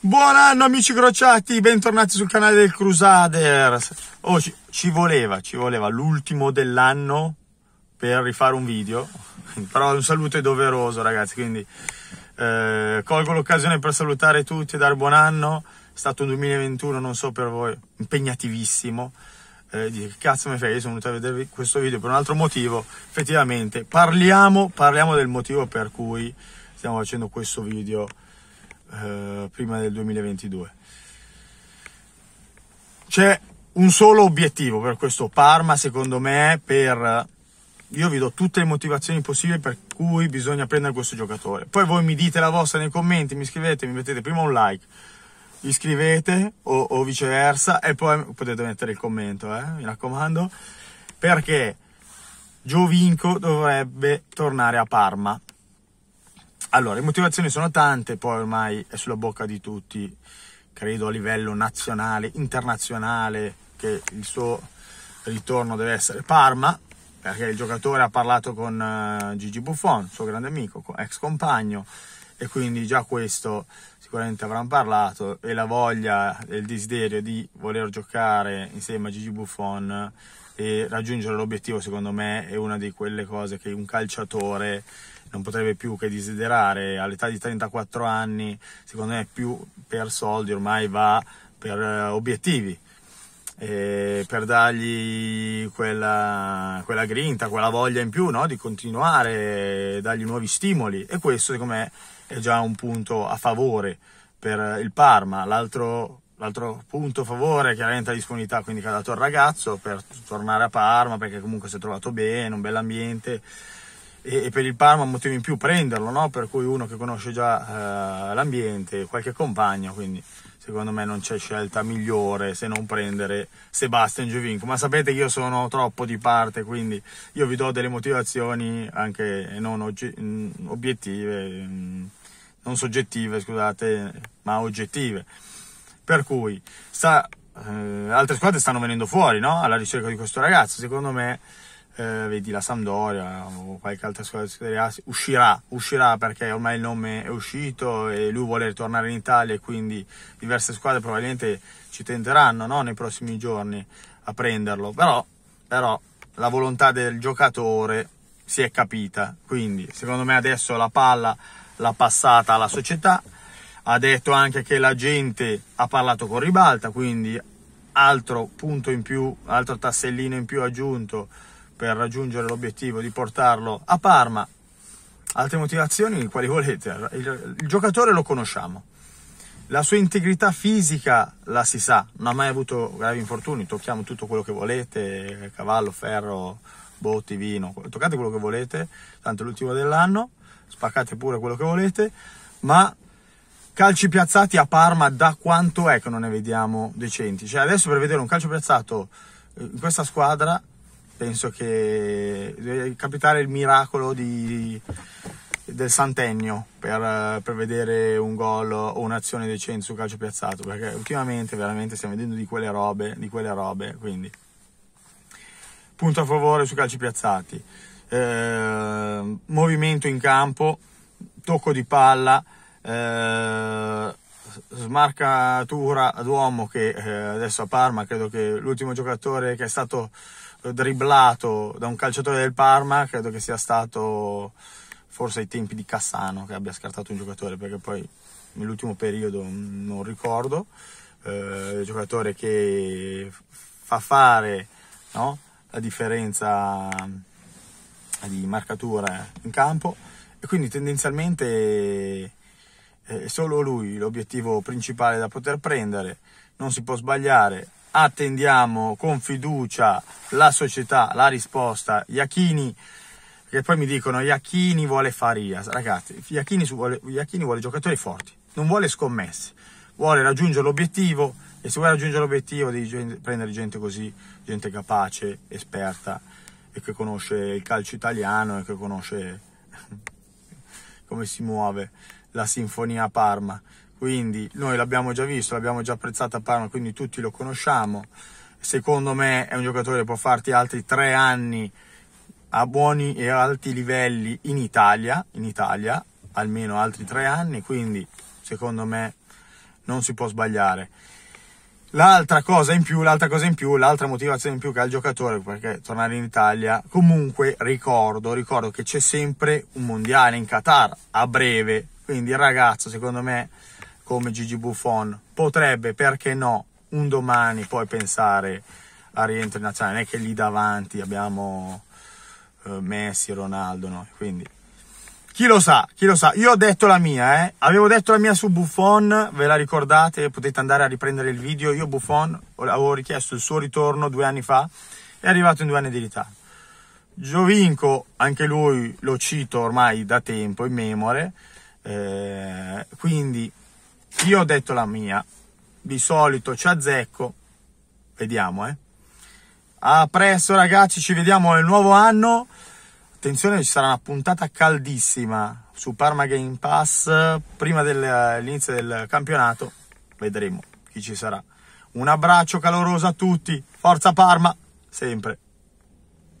Buon anno amici crociati, bentornati sul canale del Crusaders. Oh, ci, ci voleva, ci voleva l'ultimo dell'anno per rifare un video, però un saluto è doveroso ragazzi, quindi eh, colgo l'occasione per salutare tutti e dare buon anno. È stato un 2021, non so per voi, impegnativissimo. Eh, di che cazzo mi frega, io sono venuto a vedere questo video per un altro motivo. Effettivamente, parliamo, parliamo del motivo per cui stiamo facendo questo video eh, prima del 2022. C'è un solo obiettivo per questo Parma, secondo me, per... Io vi do tutte le motivazioni possibili per cui bisogna prendere questo giocatore. Poi voi mi dite la vostra nei commenti, mi scrivete, mi mettete prima un like, iscrivete o, o viceversa e poi potete mettere il commento, eh, mi raccomando, perché Giovinco dovrebbe tornare a Parma. Allora, le motivazioni sono tante, poi ormai è sulla bocca di tutti, credo a livello nazionale, internazionale, che il suo ritorno deve essere Parma, perché il giocatore ha parlato con uh, Gigi Buffon, suo grande amico, ex compagno, e quindi già questo sicuramente avranno parlato e la voglia e il desiderio di voler giocare insieme a Gigi Buffon e raggiungere l'obiettivo secondo me è una di quelle cose che un calciatore non potrebbe più che desiderare all'età di 34 anni, secondo me più per soldi, ormai va per eh, obiettivi, per dargli quella, quella, grinta, quella voglia in più no? di continuare, dargli nuovi stimoli e questo secondo me è già un punto a favore per il Parma. L'altro, l'altro punto a favore è chiaramente la disponibilità quindi che ha dato il ragazzo per tornare a Parma perché comunque si è trovato bene, un bell'ambiente e, e per il Parma un motivo in più prenderlo, no? per cui uno che conosce già eh, l'ambiente, qualche compagno, quindi secondo me non c'è scelta migliore se non prendere Sebastian Giovinco, ma sapete che io sono troppo di parte, quindi io vi do delle motivazioni anche non oggi, obiettive, non soggettive, scusate, ma oggettive. Per cui sta, eh, altre squadre stanno venendo fuori no? alla ricerca di questo ragazzo, secondo me eh, vedi la Sampdoria o qualche altra squadra Serie uscirà, uscirà perché ormai il nome è uscito e lui vuole ritornare in Italia e quindi diverse squadre probabilmente ci tenteranno no? nei prossimi giorni a prenderlo, però, però la volontà del giocatore si è capita, quindi secondo me adesso la palla l'ha passata alla società, ha detto anche che la gente ha parlato con ribalta, quindi altro punto in più, altro tassellino in più aggiunto per raggiungere l'obiettivo di portarlo a Parma. Altre motivazioni, quali volete? Il, il, giocatore lo conosciamo, la sua integrità fisica la si sa, non ha mai avuto gravi infortuni, tocchiamo tutto quello che volete, cavallo, ferro, botti, vino, toccate quello che volete, tanto è l'ultimo dell'anno, spaccate pure quello che volete, ma calci piazzati a Parma da quanto è che non ne vediamo decenti? Cioè adesso per vedere un calcio piazzato in questa squadra penso che deve capitare il miracolo di, del Santennio per, per, vedere un gol o un'azione decente sul calcio piazzato perché ultimamente veramente stiamo vedendo di quelle robe di quelle robe quindi punto a favore sui calci piazzati eh, movimento in campo tocco di palla eh, smarcatura d'uomo che eh, adesso a Parma credo che l'ultimo giocatore che è stato dribblato da un calciatore del Parma, credo che sia stato forse ai tempi di Cassano che abbia scartato un giocatore, perché poi nell'ultimo periodo non ricordo, eh, giocatore che fa fare no, la differenza di marcatura in campo. E quindi tendenzialmente è solo lui l'obiettivo principale da poter prendere, non si può sbagliare, attendiamo con fiducia la società, la risposta. Iachini, che poi mi dicono Iachini vuole Farias. Ragazzi, Iachini vuole, Iachini vuole giocatori forti, non vuole scommesse, vuole raggiungere l'obiettivo e se vuoi raggiungere l'obiettivo devi prendere gente così, gente capace, esperta e che conosce il calcio italiano e che conosce come si muove la sinfonia Parma. Quindi noi l'abbiamo già visto, l'abbiamo già apprezzato a Parma, quindi tutti lo conosciamo. Secondo me è un giocatore che può farti altri tre anni a buoni e alti livelli in Italia, in Italia, almeno altri tre anni, quindi secondo me non si può sbagliare. L'altra cosa in più, l'altra cosa in più, l'altra motivazione in più che ha il giocatore perché tornare in Italia, comunque ricordo, ricordo che c'è sempre un mondiale in Qatar a breve, quindi il ragazzo secondo me come Gigi Buffon potrebbe, perché no, un domani poi pensare a rientro in nazionale, non è che lì davanti abbiamo eh, Messi, Ronaldo, no? Quindi chi lo sa, chi lo sa. Io ho detto la mia, eh. Avevo detto la mia su Buffon, ve la ricordate? Potete andare a riprendere il video. Io Buffon avevo richiesto il suo ritorno due anni fa, è arrivato in due anni di ritardo. Giovinco, anche lui lo cito ormai da tempo, in memore. Eh, quindi io ho detto la mia. Di solito ci azzecco. Vediamo, eh. A presto ragazzi, ci vediamo nel nuovo anno. Attenzione, ci sarà una puntata caldissima su Parma Game Pass prima dell'inizio del campionato. Vedremo chi ci sarà. Un abbraccio caloroso a tutti. Forza Parma, sempre.